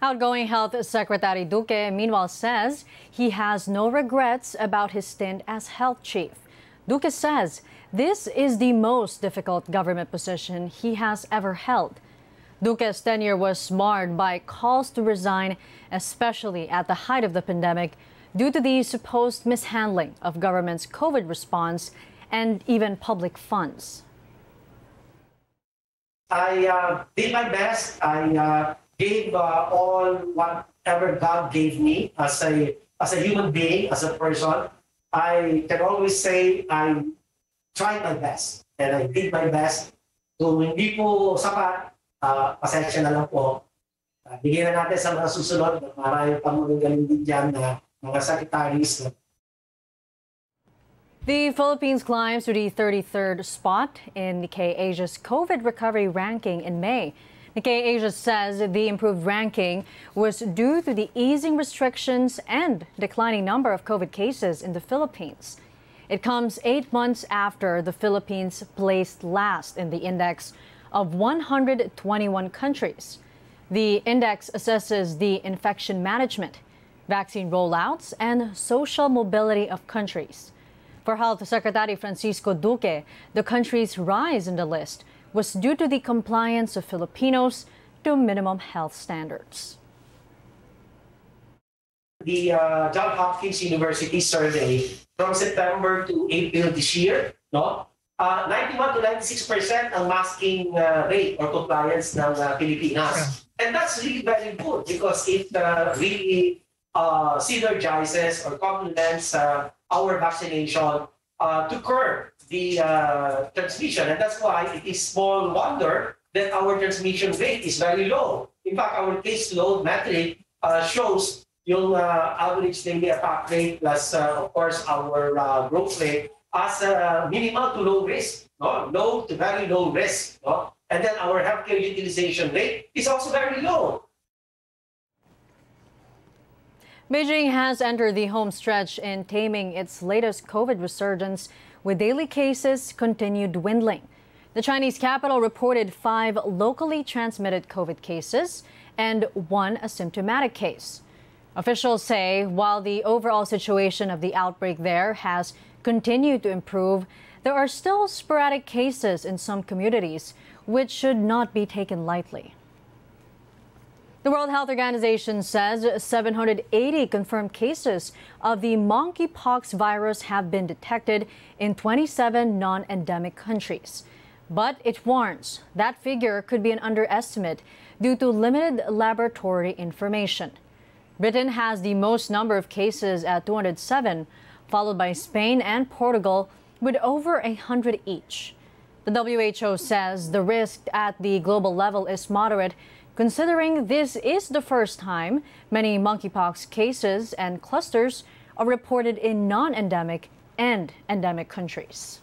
Outgoing Health Secretary Duque, meanwhile, says he has no regrets about his stint as health chief. Duque says this is the most difficult government position he has ever held. Duque's tenure was marred by calls to resign, especially at the height of the pandemic, due to the supposed mishandling of government's COVID response and even public funds. I uh, did my best. I uh, gave uh, all whatever God gave me as a as a human being, as a person. I can always say I tried my best and I did my best. Kung hindi po sapat, uh, pasensya na lang po. Uh, bigyan na natin sa mga susunod na marami pang magagaling din dyan na mga secretaries The Philippines climbs to the 33rd spot in Nikkei Asia's COVID recovery ranking in May. Nikkei Asia says the improved ranking was due to the easing restrictions and declining number of COVID cases in the Philippines. It comes eight months after the Philippines placed last in the index of 121 countries. The index assesses the infection management, vaccine rollouts, and social mobility of countries. For Health Secretary Francisco Duque, the country's rise in the list was due to the compliance of Filipinos to minimum health standards. The uh, Johns Hopkins University survey from September to April this year, no? Uh, 91 to 96 percent ang masking uh, rate or compliance ng uh, Pilipinas. And that's really very good because it uh, really uh, synergizes or complements uh, our vaccination uh, to curb the uh, transmission. And that's why it is small wonder that our transmission rate is very low. In fact, our case load metric uh, shows yung uh, average daily attack rate plus, of course, our growth rate as minimal to low risk, no? low to very low risk. No? And then our healthcare utilization rate is also very low. Beijing has entered the home stretch in taming its latest COVID resurgence, with daily cases continue dwindling. The Chinese capital reported five locally transmitted COVID cases and one asymptomatic case. Officials say while the overall situation of the outbreak there has continued to improve, there are still sporadic cases in some communities, which should not be taken lightly. The World Health Organization says 780 confirmed cases of the monkeypox virus have been detected in 27 non endemic countries. But it warns that figure could be an underestimate due to limited laboratory information. Britain has the most number of cases at 207, followed by Spain and Portugal with over 100 each. The WHO says the risk at the global level is moderate considering this is the first time many monkeypox cases and clusters are reported in non endemic and endemic countries.